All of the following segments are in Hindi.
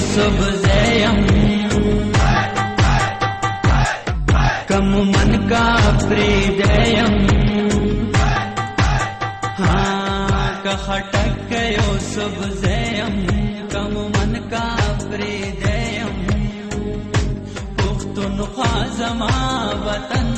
शुभजय कम मन का प्रिजयटकयो शुभ जयम् कम मन का प्रिजयतु जमा वतन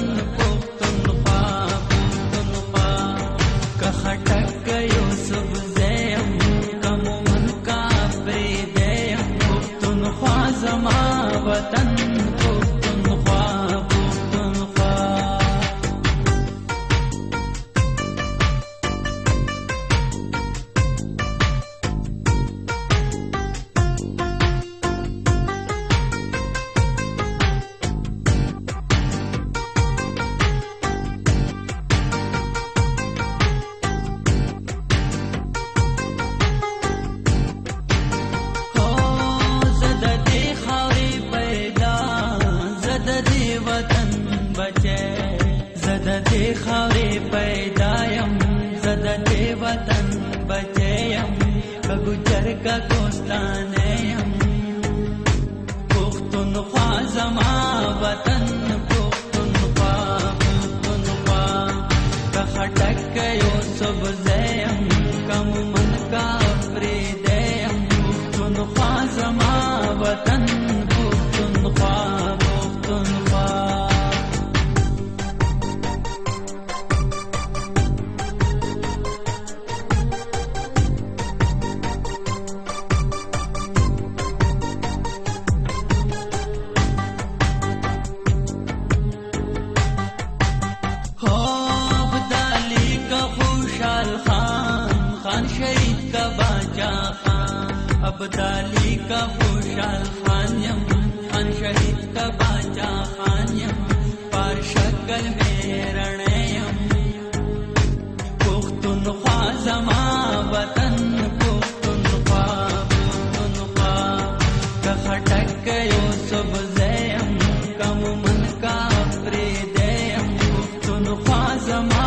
बचेयम् कगुचर्ककोस्तानेयम् पुख्तुन्ख्वा जमा वतन् पुख्तुन्ख्वा तो पुख्तुन्ख्वा तो कहटकयो सुबजयम् कमुमन् का प्रीदेयम् पुख्तुन्ख्वा तो जमा खान शहीद का बाजा खान अब्दाली का खुशहाल खान यम खान शहीद का बाजा खान यम पार शक्ल में रणयम पुख्तुनख्वा जमा वतन पुख्तुनख्वा पुख्तुनख्वा का खटक यो सब जयम, कम का प्रेदयम पुख्तुनख्वा जमा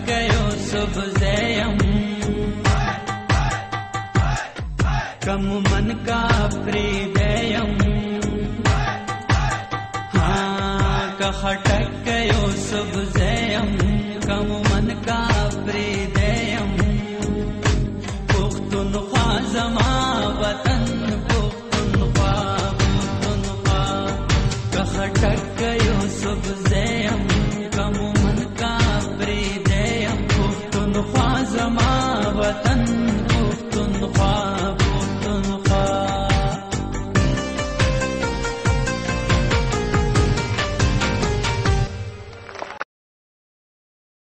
शुभजयम्। कु मन का प्रीयम् कहटकयो शुभजयम्। कम् मन का प्री